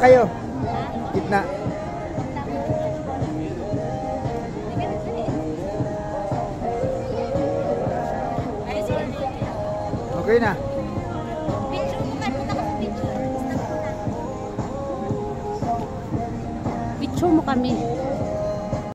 kayo. Gitna. Okay na. Na. Picture mo kami.